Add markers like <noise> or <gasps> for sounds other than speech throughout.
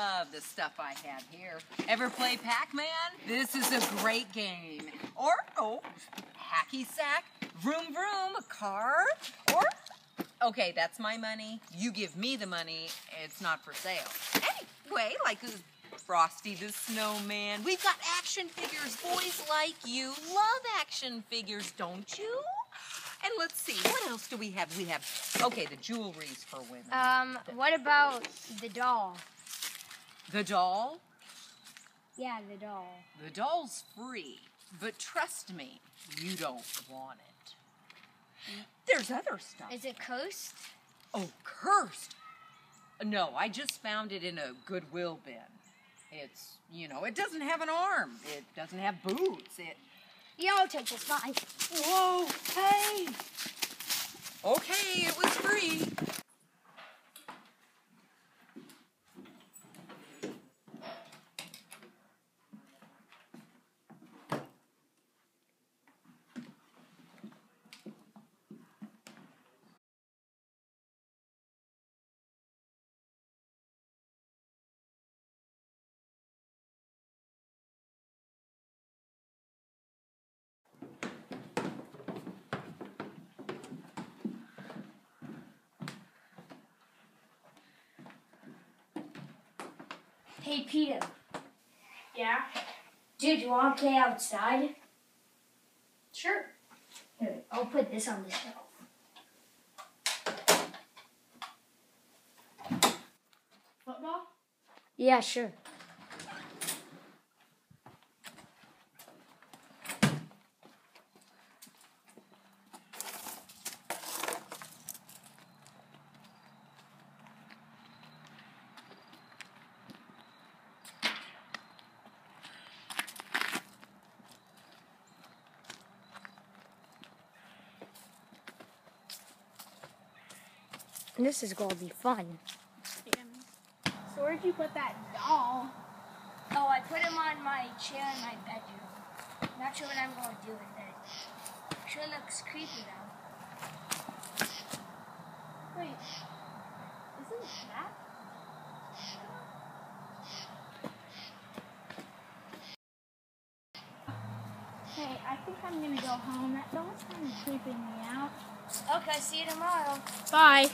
love the stuff I have here. Ever play Pac-Man? This is a great game. Or, oh, hacky sack, vroom vroom, a car, or, okay, that's my money. You give me the money. It's not for sale. Anyway, like Frosty the Snowman. We've got action figures. Boys like you love action figures, don't you? And let's see, what else do we have? We have, okay, the jewelry's for women. Um, what about the doll? The doll? Yeah, the doll. The doll's free, but trust me, you don't want it. There's other stuff. Is it cursed? Oh, cursed. No, I just found it in a Goodwill bin. It's, you know, it doesn't have an arm. It doesn't have boots. It. Yeah, I'll take this. Fine. Whoa, hey! Okay, it was free. Hey, Peter. Yeah, Dude, do you want to play outside? sure. Here, I'll put this on the shelf. Football? Yeah, sure. This is going to be fun. So where'd you put that doll? Oh, I put him on my chair in my bedroom. Not sure what I'm going to do with it. Sure looks creepy though. Wait, isn't that? Hey, I think I'm gonna go home. That doll's kind of creeping me out. Okay, see you tomorrow. Bye.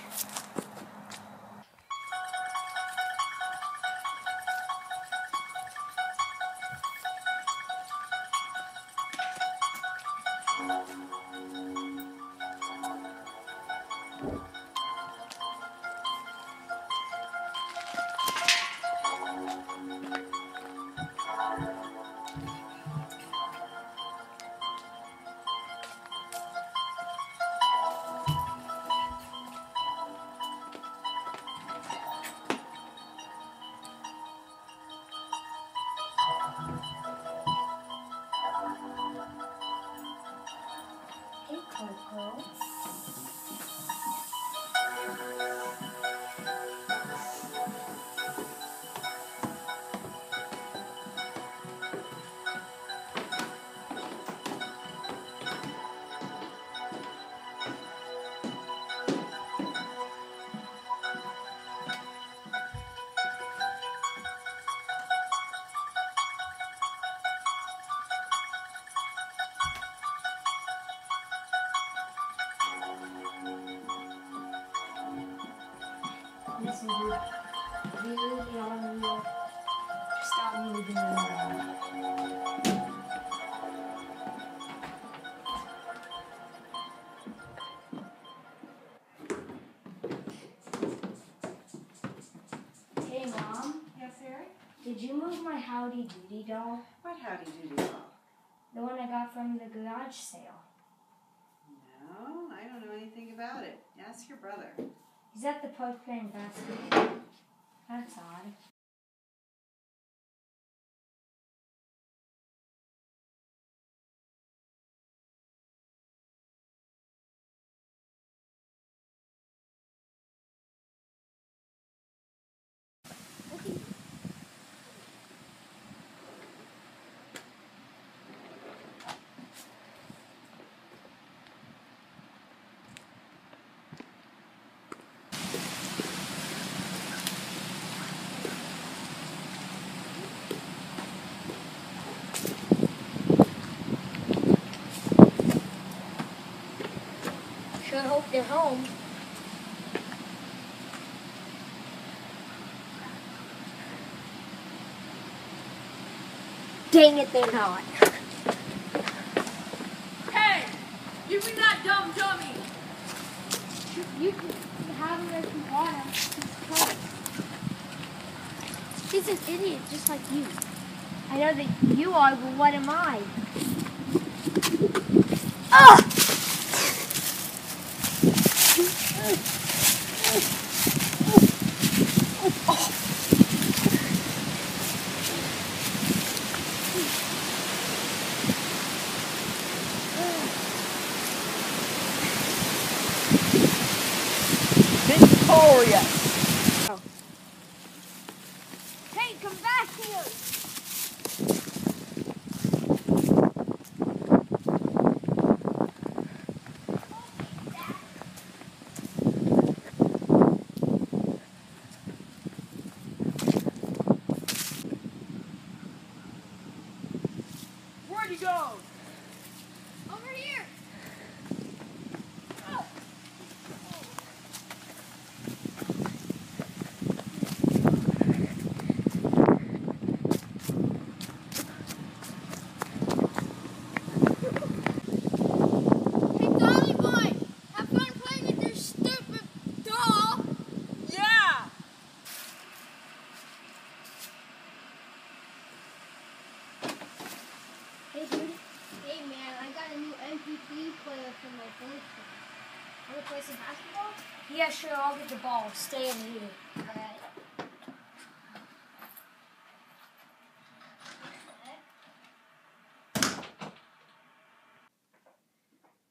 Did you move my Howdy Doody doll? What howdy doody doll? The one I got from the garage sale. No, I don't know anything about it. Ask your brother. He's at the park playing basketball. That's odd. Sure hope they're home. Dang it, they're not. Hey! Give me that dumb dummy! You can have him if you want him. He's tough. He's an idiot, just like you. I know that you are, but what am I? Ugh! Victoria! Hey, come back here! Where'd he go? Over here! Hey, Dolly boy! Have fun playing with your stupid doll! Yeah! Hey, dude. Hey, man, I got a new MP3 to play some basketball? Yeah, sure. I'll get the ball. Stay in here. Alright.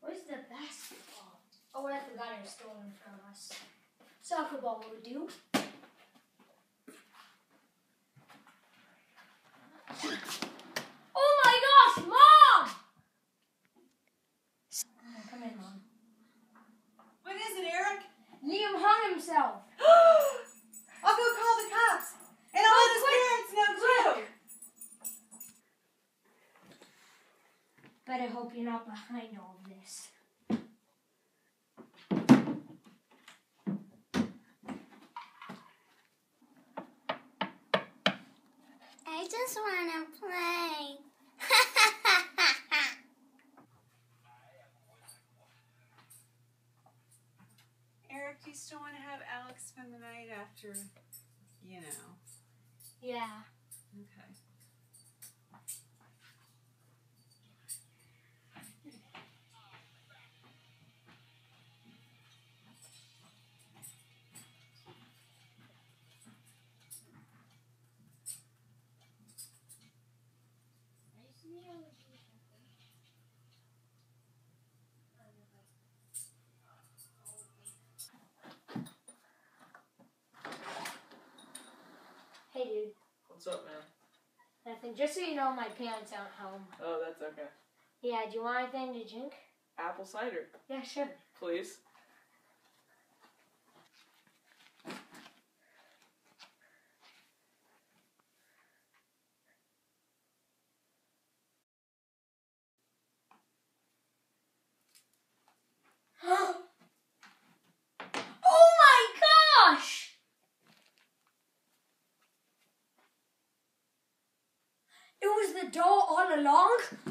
Where's the basketball? Oh, I forgot it was stolen from us. Soccer ball will do. Oh my gosh, Mom! Come in, Mom. What is it, Eric? Himself. <gasps> I'll go call the cops. And I'll let his parents know too. Better hope you're not behind all of this. I just want to play. Eric, do you still want to have Alex spend the night after, you know? Yeah. Okay. What's up, man? Nothing. Just so you know, my parents aren't home. Oh, that's okay. Yeah, do you want anything to drink? Apple cider, Yeah, sure. please. oh my gosh! It was the doll all along?